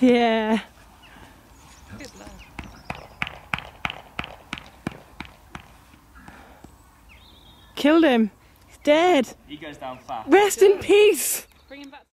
Yeah. Good luck. Killed him. He's dead. He goes down fast. Rest in peace. Bring him back.